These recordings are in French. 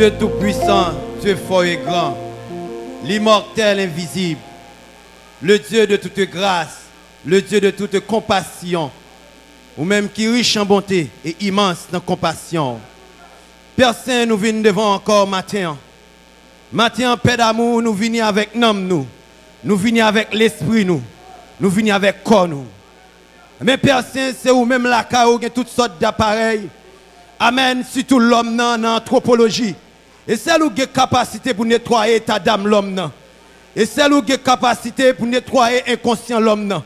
Dieu Tout-Puissant, Dieu fort et grand, l'immortel invisible, le Dieu de toute grâce, le Dieu de toute compassion, ou même qui est riche en bonté et immense dans compassion. Saint, nous venons devant encore matin. Matin, Père d'amour, nous venons avec nom nous. Nous venons avec l'esprit nous. Nous venons avec corps nous. Mais Saint, c'est où même la y a toutes sortes d'appareils. Amen, surtout l'homme dans l'anthropologie. Et c'est où a capacité pour nettoyer ta dame l'homme. Et c'est où a capacité pour nettoyer inconscient l'homme.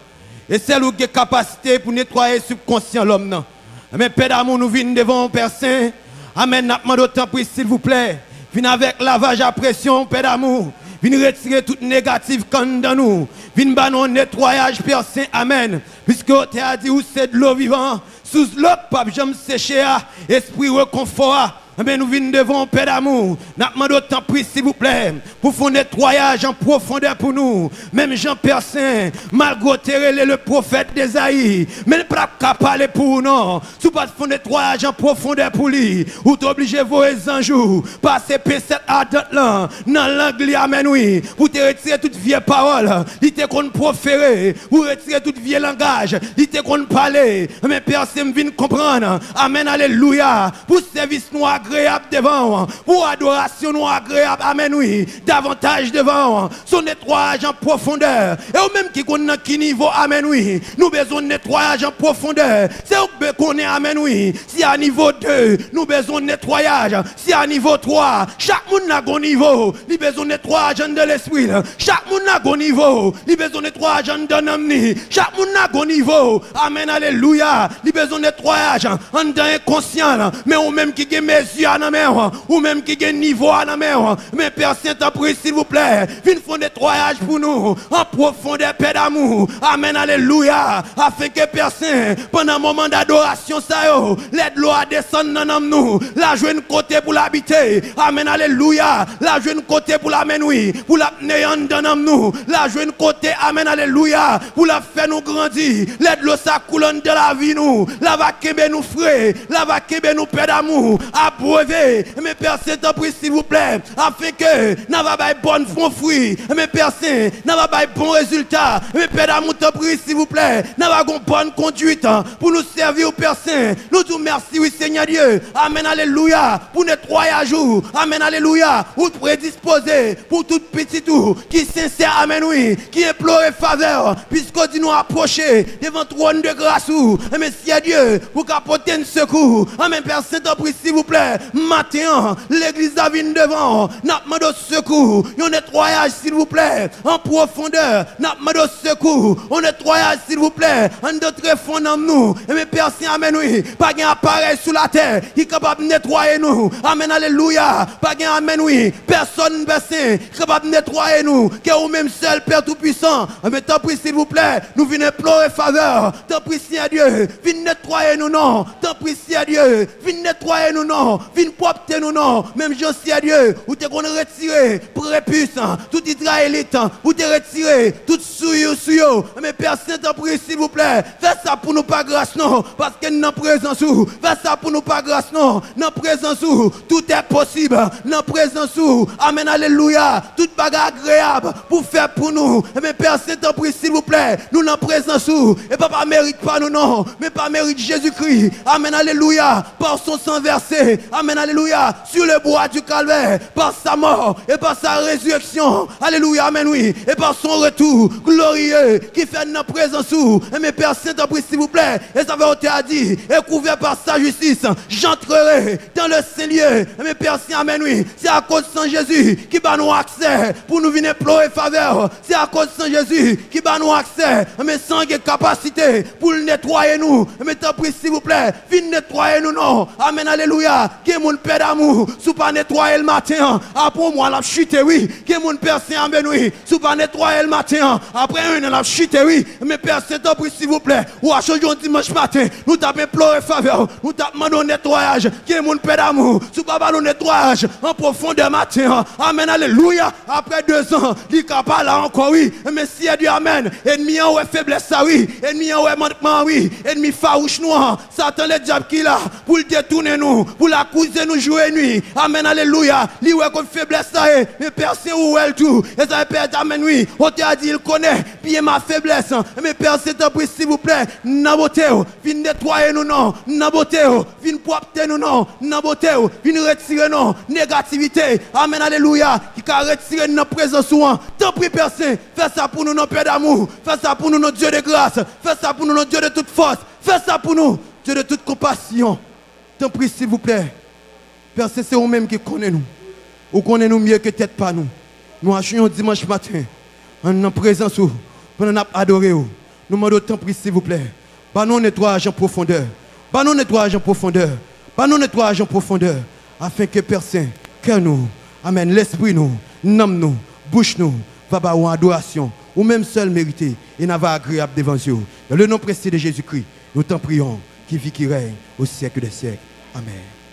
Et c'est où a capacité pour nettoyer subconscient l'homme. Mais Père d'amour, nous venons devant Père Saint. Amen, pour s'il vous plaît. Viens avec lavage à pression, Père d'amour. Viens retirer toute négative quand dans nous. Viens banon nettoyage, Père Saint. Amen. Puisque tu as dit où c'est de l'eau vivante. Sous l'eau, pape, j'aime sécher. Esprit reconfort. Mais nous venons devant Père d'amour. Nous demandons autant pris, s'il vous plaît, pour faire un nettoyage en profondeur pour nous. Même Jean Père Saint, malgré le prophète d'Esaïe, mais ne pas parler pour nous. Si pas faire un nettoyage en profondeur pour lui, ou t'obligez vos anges, passer P7 à là, dans l'anglais, amen, oui, pour te retirer toute vieille parole, il te qu'on proférer, ou retirer toute vieille langage, il te qu'on parler. Mais Père Saint vient comprendre, amen, alléluia, pour service noir agréable devant, pour adoration nous agréable, amen oui, davantage devant, son nettoyage en profondeur. Et au même qui connaît qui niveau, amen oui, nous besoin de nettoyage en profondeur. C'est où qu'on est, amen oui, si à niveau 2, nous besoin de nettoyage, si à niveau 3, chaque monde a un niveau, il besoin de nettoyage de l'esprit, chaque monde a un niveau, il besoin de nettoyage de l'âme, chaque monde a un niveau, amen, alléluia, il besoin de nettoyage en dans inconscient, mais au même qui a mes yeux à la mer, ou même qui a niveau à la mer, mais Père Saint-Esprit, s'il vous plaît, viens faire nettoyage pour nous, en profondeur, paix d'amour, amen, alléluia, afin que Père Pendant un moment d'adoration, ça yo, l'aide l'eau à descendre dans nous, la joie côté pour l'habiter, amen, alléluia, la joie côté pour la oui, pour la dans nous, la joie côté, amen, alléluia, pour la faire nous grandir, l'aide l'eau ça coulante de la vie nous, la va kebe nous frais, la va kebe nous paix d'amour, abreuver, mais Père Saint-Esprit, s'il vous plaît, afin que nous avons bonne fruit, mais Père Saint, nous avons bon résultat, mais Père d'amour, s'il vous plaît, nous avons bonne conduite pour nous servir au Père Saint. Nous disons merci, oui, Seigneur Dieu. Amen, alléluia, pour nettoyer à jour. Amen, alléluia, pour prédisposer pour tout petit tout. Qui sincère, amen, oui, qui implore faveur, puisqu'on dit nous approcher devant trône de grâce, mais à Dieu, pour qu'apporter un secours. Amen, Père Saint-Esprit, s'il vous plaît, matin, l'église a venu devant, n'a demandé secours, un nettoyage, s'il vous plaît, en profondeur, n'a demandé secours, un nettoyage, s'il vous plaît, en d'autres fonds dans nous, mais Père Saint, amen, oui, pas un appareil sur la terre qui est capable de nettoyer nous, amen, alléluia, pas un amen, oui, personne, Père Saint, capable de nettoyer nous, que vous même seul, Père Tout-Puissant, mais tant pis, s'il vous plaît, nous venons pleurer faveur, tant pis, à Dieu, viens nettoyer nous, non, tant pis, à Dieu, viens nettoyer nous, non, viens propter nous, non, même Jean, à Dieu, ou t'es qu'on retirer, prépuce, tout Israélite, ou t'es retiré, tout souillou, souillou, mais Père Saint-Esprit, s'il vous plaît, fais ça pour nous pas grâce, non, parce que nous présence où, fais ça pour nous pas grâce, non, dans présence où, tout est possible, dans présence où, amen, alléluia, tout bagarre agréable pour faire pour nous, mais Père Saint-Esprit, s'il vous plaît, nous dans présence où, et papa mérite pas nous, non, mais pas mérite Jésus-Christ, amen, alléluia, par son sang versé, amen, alléluia, sur le bois du calvaire, par sa mort et par sa résurrection, alléluia, amen, oui, et par son retour glorieux qui fait notre présence où, mais Père Saint-Esprit, s'il vous plaît, et ça va a dit, et couvert par sa justice, j'entrerai dans le Saint-Lieu, mais Père amen, oui, c'est à cause de Saint Jésus qui va nous accès pour nous venir pleurer faveur, c'est à cause de Saint Jésus qui va nous accès, mais sans capacité pour nettoyer nous, mais t'en prie, s'il vous plaît, viens nettoyer nous, non, amen, alléluia, qui mon père d'amour, sous pas nettoyer le matin, après moi, la chute, oui, qui mon père amen, oui, sous pas nettoyer le matin, après une, la chute, oui, mais Père s'il vous plaît, ou à chaque jour dimanche matin, nous t'avons pleuré faveur, nous t'avons demandé nettoyage, qui est mon père d'amour, sous pas nous nettoyage, en profondeur matin, amen, alléluia, après deux ans, il capable là encore, oui, mais si Dieu, amen, ennemi en ouais faiblesse, oui, ennemi en ouais manquement, oui, ennemi farouche noir, Satan le diable qui là, pour le détourner nous, pour la accuser nous jour et nuit. Amen, alléluia. Lui, ouais, comme faiblesse, ça est. Mais Père, c'est où elle tout. Et ça, Père, amen, oui. On t'a dit, il connaît bien ma faiblesse. Mais Père, c'est un prix, s'il vous plaît. Naboté, viens nettoyer nous, non. Naboté, viens propter nous, non. Naboté, viens retirer, non. Négativité. Amen, alléluia. Qui a retiré notre présence souvent. Tant pis, Père. Fais ça pour nous, nos Père d'amour. Fais ça pour nous, notre Dieu de grâce. Fais ça pour nous, notre Dieu de toute force. Fais ça pour nous, Dieu de toute compassion. Tant pis, s'il vous plaît. Père, c'est vous-même qui connaît nous. Vous connaissez nous mieux que peut-être pas nous. Nous achetons dimanche matin. En présence, nous avons adoré. Nous demandons tant pis, s'il vous plaît. Nous nettoyage en profondeur. Nous nettoyage en profondeur. Nous nettoyage en profondeur. Afin que personne, cœur nous, Amen, l'esprit nous, nomme nous, bouche nous, va ba en adoration, ou même seul mérité, et n'a agréable devant Dieu. Dans le nom précis de Jésus-Christ, nous t'en prions, qui vit, qui règne au siècle des siècles. Amen.